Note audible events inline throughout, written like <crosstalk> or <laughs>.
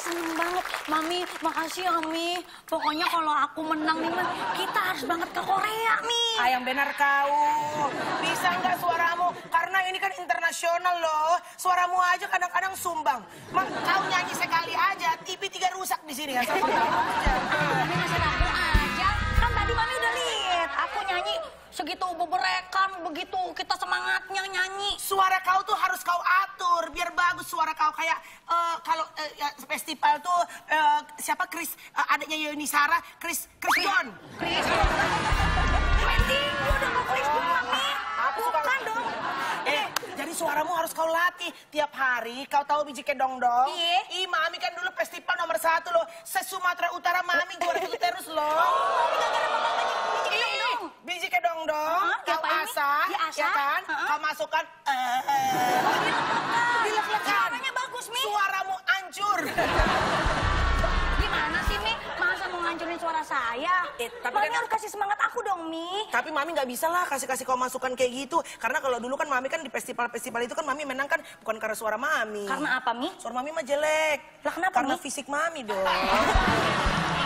seneng banget. Mami, makasih ya, Mi. Pokoknya kalau aku menang nih, Man, kita harus banget ke Korea, Mi. Ah, yang benar kau. Bisa nggak suaramu? Karena ini kan internasional loh. Suaramu aja kadang-kadang sumbang. Mak, kau nyanyi sekali aja, TV tiga rusak di sini. Kau <laughs> tahu aja. Mami masih ragu aja. Kan tadi Mami udah lihat. Segitu beberekan, begitu kita semangatnya nyanyi. Suara kau tuh harus kau atur biar bagus suara kau kayak eh, kalau eh, ya, festival tuh eh, siapa Chris eh, adiknya Yuni Sara Chris Chris John. Chris. Mending udah mau Chris Mami. Bukan dong. Eh, jadi suaramu harus kau latih tiap hari. Kau tahu biji kedong dong? Iya. Ih, Mami kan dulu festival nomor satu loh. Se Sumatera Utara Mami juara terus loh. Ih, biji kedong dong. Hah, Kau asah, Diasah? ya kan? Hah? Kau masukkan. Eh, dilek-lekan. Suaranya bagus, Mi. Suaramu hancur. Gimana sih, Mi? Masa mau ngancurin suara saya? Eh, tapi Mami kan- harus kasih semangat aku dong, Mi. Tapi Mami nggak bisa lah kasih-kasih kau masukan kayak gitu. Karena kalau dulu kan Mami kan di festival-festival itu kan Mami menang kan bukan karena suara Mami. Karena apa, Mi? Suara Mami mah jelek. Lah, kenapa, Karena Mi? fisik Mami dong. <laughs>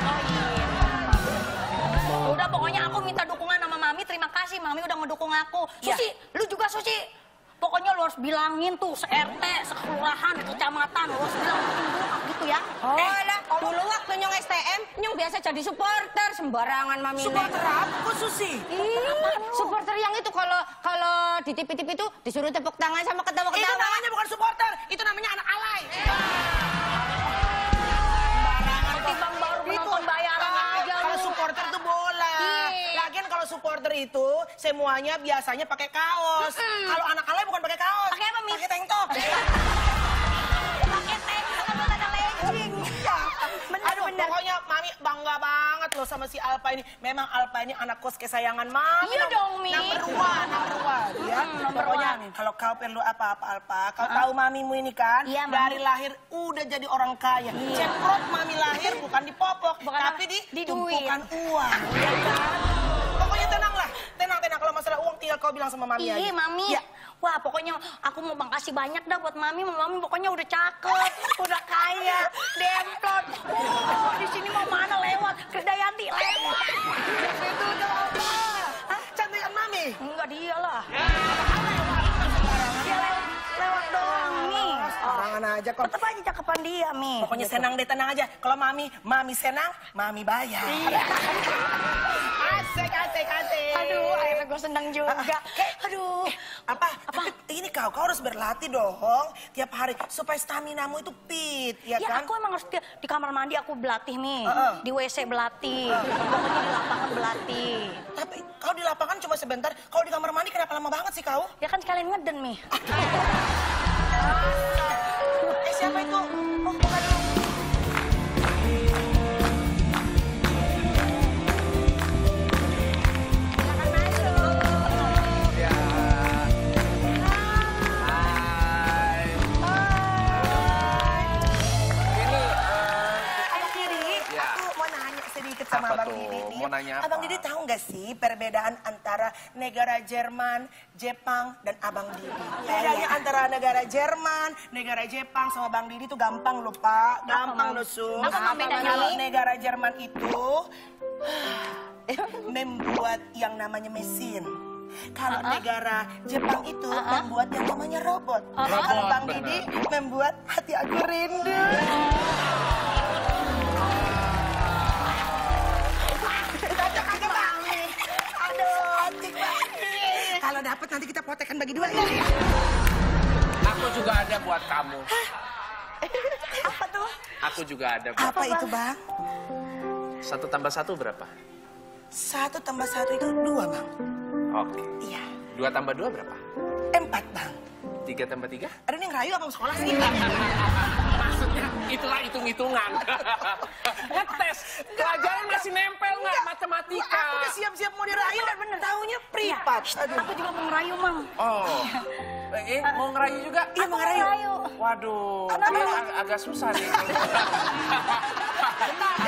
Oh iya. Udah pokoknya aku minta dukungan sama Mami. Terima kasih Mami udah ngedukung aku. Iya. Susi, lu juga Susi. Pokoknya lu harus bilangin tuh se-RT, sekelurahan, kecamatan, lu harus bilang gitu ya. Oh, lah, dulu waktu nyong STM, nyong biasa jadi supporter sembarangan mami. Supporter apa Susi? Ih, supporter yang itu kalau kalau di TV-TV itu disuruh tepuk tangan sama Itu ketawa-ketawa. namanya bukan supporter, itu namanya anak alay. Ketimbang Kalau supporter itu semuanya biasanya pakai kaos. Kalau anak alay bukan pakai kaos. Pakai apa, Mi? Pakai tank top. Pakai tank sama ada legging. Iya. Aduh, pokoknya Mami bangga banget loh sama si Alpa ini. Memang Alpa ini anak kos kesayangan Mami. Iya dong, Mi. Number one, number one. Ya. Hmm, pokoknya kalau kau perlu apa-apa Alpa, kau tahu Mamimu ini kan Iya, Mami. dari lahir udah jadi orang kaya. Ceprot Mami lahir bukan dipopok, Bukan tapi di, Di tumpukan uang. Ya kan? Tenang kalau masalah uang tinggal kau bilang sama Mami aja. Iya, Mami. Ya. Wah, pokoknya aku mau makasih banyak dah buat Mami. Mami pokoknya udah cakep, udah kaya, demplon. Oh, di sini mau mana lewat? Kedayanti lewat. Itu dong. Hah, cantikan Mami. Enggak dia lah. Dia lewat, lewat doang nih. Sembarangan aja kok. Tetep aja cakepan dia, Mi. Pokoknya senang deh, tenang aja. Kalau Mami, Mami senang, Mami bayar. Asik, Aduh, akhirnya gue senang juga. <laughs> Aduh. Apa? Tapi ini kau, kau harus berlatih dong tiap hari supaya staminamu itu fit, ya, Ya kan? aku emang harus di, di kamar mandi aku belatih nih. Heeh. Di WC belatih. Pokoknya di lapangan belatih. Tapi kau di lapangan cuma sebentar, kau di kamar mandi kenapa lama banget sih kau? Ya kan sekalian ngeden, Mi. <laughs> Eh siapa itu? Apa? Abang Didi tahu nggak sih perbedaan antara negara Jerman, Jepang, dan Abang Didi? Bedanya antara negara Jerman, negara Jepang sama Bang Didi tuh gampang loh Pak, gampang loh Sus. Apa, bedanya, Kalau negara Jerman itu <sighs> membuat yang namanya mesin. Kalau negara Jepang itu membuat yang namanya robot. Kalau Bang. Didi membuat hati aku rindu. Cocok Kalau dapat nanti kita potekan bagi dua ya. aku juga ada buat kamu. Apa tuh? Aku juga ada buat Apa itu Bang? Satu tambah satu berapa? Satu tambah satu itu dua Bang. Oke. Iya. Dua tambah dua berapa? Empat Bang. Tiga tambah tiga? Ada yang ngerayu abang sekolah sih? Maksudnya itulah hitung-hitungan. <laughs> Ngetes. Pelajaran masih nempel nggak matematika? Aku udah siap-siap mau dirayu dan bener tahunya privat. Aduh. Aku juga mau ngerayu, Mang. Oh. Eh, mau ngerayu juga? Iya, mau ngerayu. ngerayu. Waduh, Kenapa, ini ag- agak susah nih.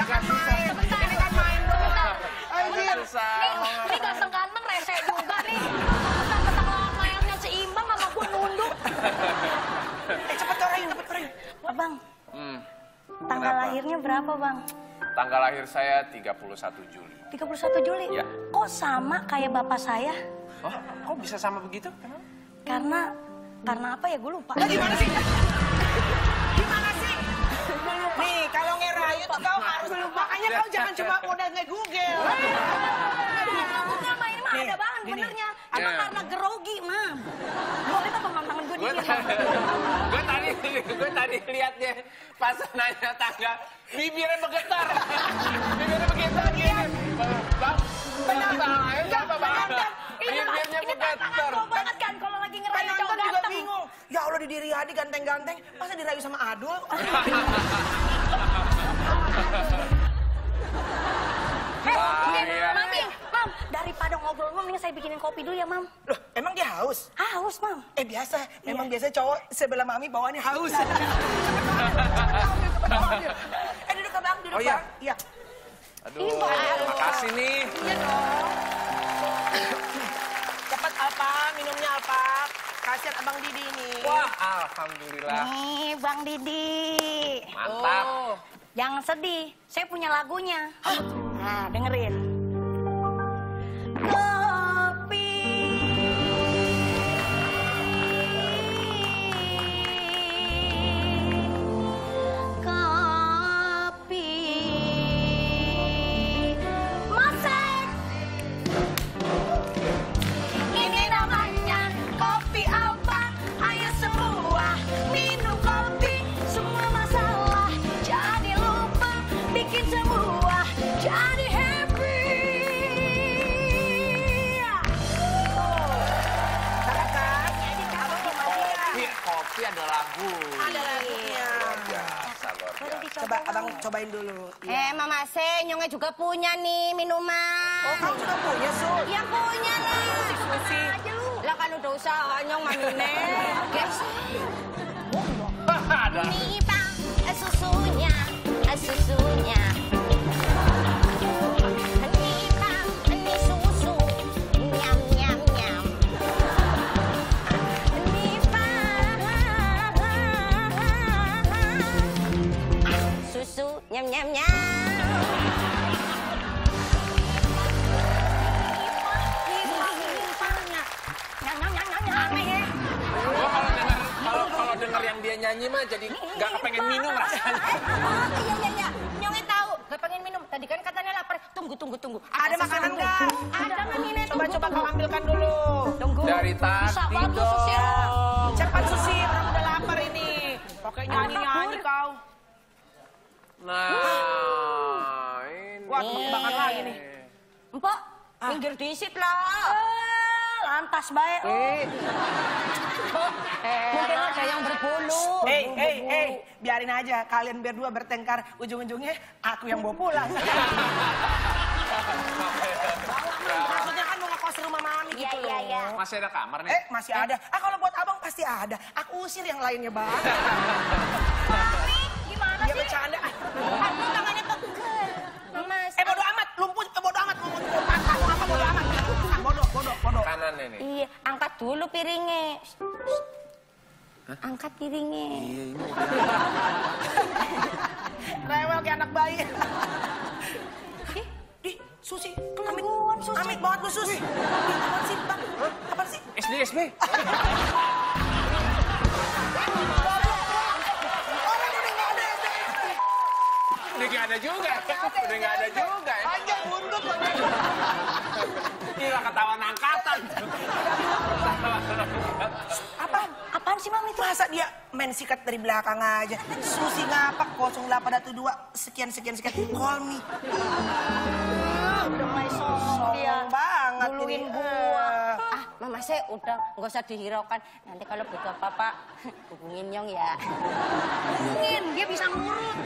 agak susah. Ini kan main. Agak susah. Nih, ini ganteng-ganteng rese juga nih. Tentang seimbang sama gue nunduk. Eh cepet rayu, cepet rayu. Abang, Hmm. tang lahirnya berapa, Bang? Tanggal lahir saya 31 Juli. 31 Juli. Iya. Kok sama kayak bapak saya? Oh, kok bisa sama begitu? Karena karena apa ya gue lupa. Lah gimana sih? Gimana sih? Nih, kalau ngerayu tuh kau harus makanya kau jangan cuma modal nge-google. Enggak, Ma, ini mah ada banget benernya. Cuma Iya. karena gerogi, Mam. Boleh gue dingin. gue tadi <laughs> gue tadi liatnya pas nanya tanggal bibirnya bergetar. <laughs> bibirnya bergetar gini. Bang, kenapa? Ayo kenapa bang? Ini Bibirnya ini bergetar. gue banget kan kalau lagi ngerayu cowok juga bingung. Ya Allah di diri Hadi ganteng-ganteng, masa dirayu sama Adul? <laughs> Eh, Ah, iya. Mami, Mam, daripada ngobrol, Mam, mending saya bikinin kopi dulu ya, Mam. Loh, emang dia haus? Haus, Mam. Eh biasa, memang biasa cowok sebelah mami bawaannya haus. eh duduk ke bang, duduk Oh, iya. bang. Iya. Aduh, makasih nih. Iya dong. Cepat apa? Minumnya apa? Kasihan abang Didi nih. Wah, alhamdulillah. Nih, Bang Didi. Mantap. Jangan sedih, saya punya lagunya. Nah, dengerin. Cobain dulu. Iya. Eh, Mama Se, Nyongnya juga punya nih minuman. Oh, kamu juga punya, Sul? Yang punya lah. Susi. aja lu Lah kan udah usaha Nyong mamine. Guys, <laughs> ini bang, eh, susunya, yang dia nyanyi mah jadi nggak kepengen minum rasanya. Oh iya iya iya, Nyongnya tahu. Gak pengen minum. Tadi kan katanya lapar. Tunggu tunggu tunggu. Ada makanan nggak? Ada mamine. Coba coba kau ambilkan dulu. Tunggu. Dari tadi dong. Cepat Susi, orang udah lapar ini. Pakai nyanyi-nyanyi kau. Nah, ini. Wah, tebak-tebakan lagi nih. Empok, minggir disit lah. Eh, Lantas baik Eh, Mungkin ada yang berbulu. Hei, hei, hei, biarin aja kalian berdua bertengkar. Ujung-ujungnya aku yang bawa pulang. <laughs> Maksudnya kan mau ngekos di rumah mami Iya gitu iya loh. iya. Masih ada kamar nih. Eh, masih ada. Ah, kalau buat abang pasti ada. Aku usir yang lainnya, Bang. Gimana Dia sih? bercanda. Dulu piringnya. Angkat piringnya. Iya, ini <laughs> Rewel kayak anak bayi. Ih, Di, Susi, amit, amit banget lu, Sus. Ih, apaan sih, Bang? Apaan sih? SD SB. Orang udah nggak ada. Juga. Udah nggak ada juga. Panjang buntut <laughs> Gila ketahuan angkatan. Apa? Apaan sih, Mam, itu? Masa dia main sikat dari belakang aja? Susi ngapak 0812 sekian sekian sekian. Call me. Udah mulai sombong dia. Banget Duluin ini. gua. Mama saya udah nggak usah dihiraukan. Nanti kalau butuh apa-apa, <laughs> hubungin Nyong ya. Hubungin, dia bisa ngurut.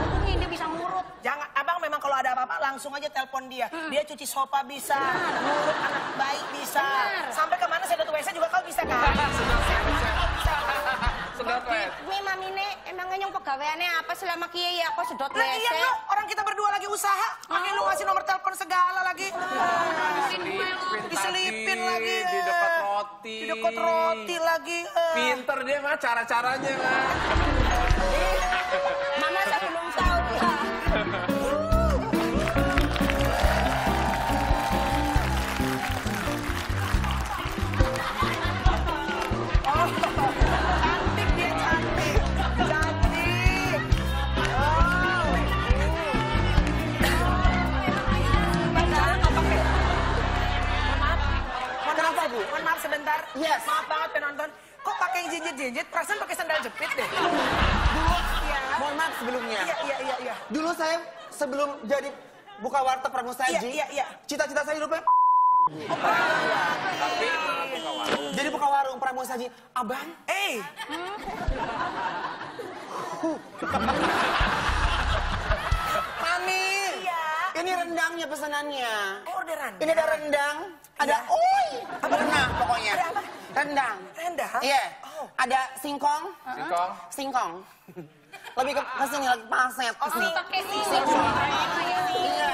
Hubungin, dia bisa ngurut. Jangan, abang memang kalau ada apa-apa langsung aja telepon dia. Dia cuci sofa bisa, ngurut anak bayi bisa. Sampai ke mana sedot WC juga kau bisa kan? Sedot wes. Nih Mamine, emangnya Nyong pegawaiannya apa selama kia ya aku sedot Lah iya WC? lo, orang kita berdua lagi usaha. Pakai lu ngasih nomor telepon segala lagi. Diselipin lagi. Di eh. dekat roti. Di dekat roti lagi. eh. Pinter dia mah cara-caranya mah. Mama saya belum tahu maaf banget penonton. Kok pakai yang jinjit-jinjit? Perasaan pakai sandal jepit deh. Iya. Mohon maaf sebelumnya. Iya, iya, iya, iya. Dulu saya sebelum jadi buka warteg Pramusaji, Iya, iya, iya. cita-cita saya hidupnya Tapi buka warung. jadi buka warung Pramusaji. Abang, Eh, Mami. Iya. Ini rendangnya pesanannya. Orderan. Ini ada rendang, ada Iya. oi, apa rendang pokoknya. Ada apa? Rendang. Rendang? Iya. Oh. Ada singkong, Singkong. singkong. Lebih ke ke sini lagi paset. Oh, ke sini. pakai Singkong. Iya.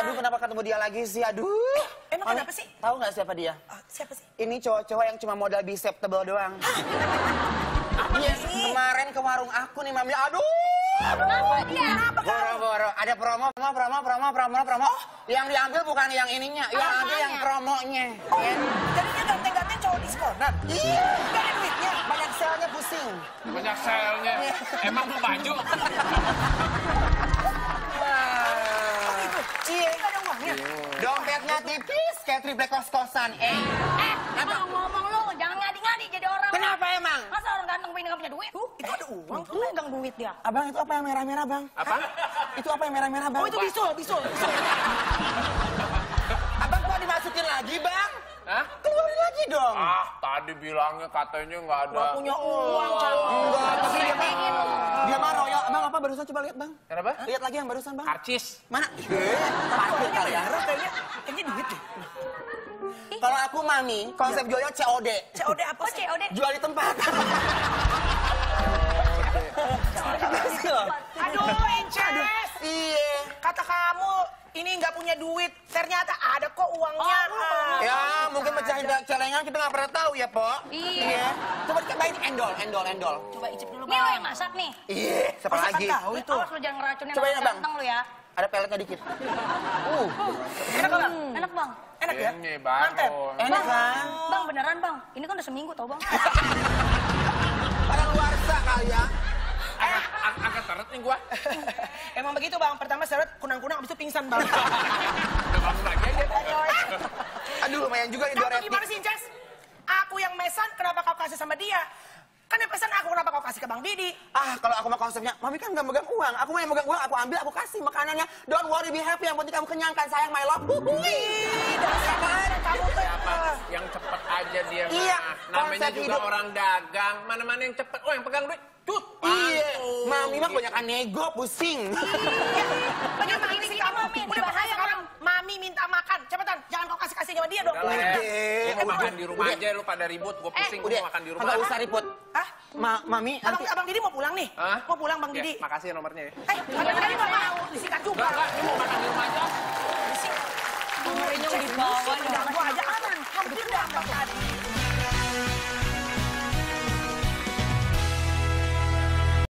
Aduh, kenapa ketemu dia lagi sih? Aduh. Emang Mami, kenapa sih? Tahu nggak siapa dia? Ah, siapa sih? Ini cowok-cowok yang cuma modal bicep tebel doang. Iya, kemarin ke warung aku nih, Mami. Aduh. Kenapa dia? Boro-boro. Ada promo, promo, promo, promo, promo, promo. Yang diambil bukan yang ininya, yang ada yang promonya. Ya. Jadi dia ganteng-ganteng cowok diskonan. Iya. Gak ada duitnya. Banyak selnya pusing. Banyak selnya. Emang mau baju? Oh gitu. Iya. Gak ada uangnya. Dompetnya tipis kayak triplek kos-kosan. Eh, Eh, ngomong-ngomong lu, jangan ngadi-ngadi jadi orang. kenapa emang? Masa orang ganteng pengen nggak punya duit? Tuh, itu ada uang. Lu megang duit dia. Abang itu apa yang merah-merah, Bang? Apa? Itu apa yang merah-merah, Bang? Oh, itu bisul, bisul. bisul. Abang kok dimasukin lagi, Bang? Hah? Keluarin lagi dong. Ah, tadi bilangnya katanya nggak ada. Gak punya uang, cowok. Enggak, tapi dia mah, dia mah royal. Abang apa barusan coba lihat, Bang? Kenapa? Lihat lagi yang barusan, Bang. Karcis. Mana? Eh, parkir kali ya. Kayaknya, kayaknya duit deh. Kalau aku mami, konsep jualnya COD. COD apa Oh, sih? COD. Jual di tempat. <laughs> Aduh, Inces. Iya. Kata kamu, ini nggak punya duit. Ternyata ada kok uangnya. Ah. Ya, mungkin pecahin celengan kita nggak pernah tahu ya, Po. Iya. Coba cobain endol, endol, endol. Coba icip dulu, Ini lo yang masak nih. Iya, siapa Masa lagi? tahu itu? Awas lu jangan ngeracunin orang Abang. ganteng lu ya. Ada peletnya dikit. Uh, Enak Bang? Enak bang. Enak ya? Ini Mantep. enak kan? Bang beneran bang. Ini kan udah seminggu tau bang. <laughs> Pada luarsa kali ya. Seret nih gua. <laughs> Emang begitu, Bang. Pertama seret, kunang-kunang, abis itu pingsan, Bang. Udah bangun lagi aja. Aduh, lumayan juga nih dua Kamu gimana sih, Inces? Aku yang mesan, kenapa kau kasih sama dia? Kan yang pesan aku, kenapa kau kasih ke Bang Didi? Ah, kalau aku mah konsepnya, mami kan nggak megang uang. Aku mah yang megang uang, aku ambil, aku kasih makanannya. Don't worry, be happy. Yang penting kamu kenyangkan, sayang, my love. Huhui. Ih, dasar kamu tuh. Apa? Yang cepet aja dia. Iya, Namanya juga hidup. orang dagang. Mana-mana yang cepet. Oh, yang pegang duit. Tut. Iya, mami mah kebanyakan nego, pusing. Bagaimana Gini, sih kamu? Mami, Udah bahaya, sekarang. Mami minta makan. Cepetan, jangan kau kasih-kasih sama dia dong. Udah lah, Udah. ya. Lu mau makan di rumah aja, lu pada ribut. Gua pusing, gua Udah, mau makan di rumah. nggak usah ribut. Hah? Ma, mami, Abang, nanti Abang Didi mau pulang nih? Hah? Mau pulang, Bang Ya, Didi? makasih ya nomornya ya. Eh, Abang Didi nggak mau. Disikat juga. Enggak, enggak. Ini mau makan di rumah aja. Nomornya di bawah. Gua aja aman. Hampir dah, Bang Didi.